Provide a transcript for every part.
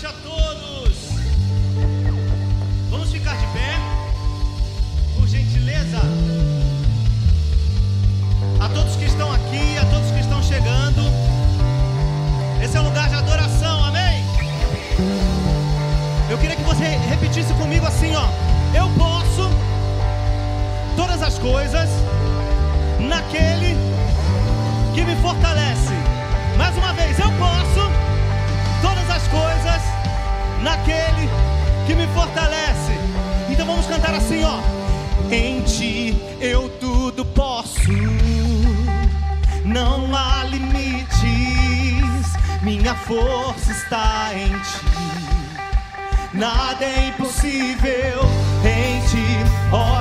noite a todos. Vamos ficar de pé, por gentileza. A todos que estão aqui, a todos que estão chegando. Esse é um lugar de adoração, amém? Eu queria que você repetisse comigo assim, ó. Eu posso todas as coisas naquele que me fortalece. Mais uma vez, eu posso todas as coisas naquele que me fortalece. Então vamos cantar assim, ó. Em ti eu tudo posso. Não há limites. Minha força está em ti. Nada é impossível em ti. Olhos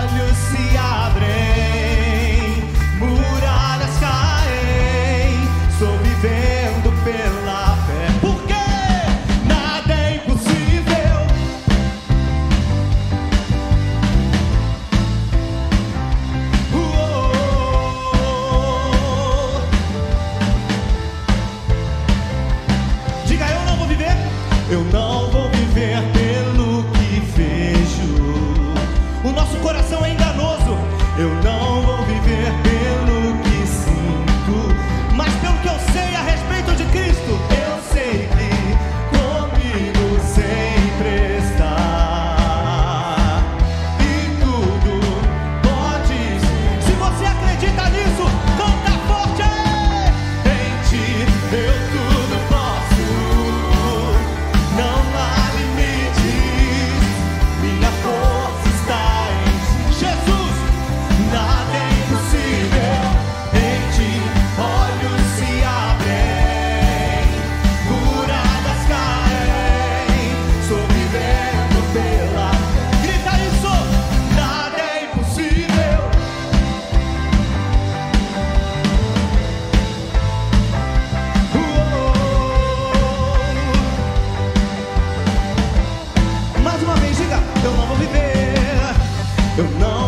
No.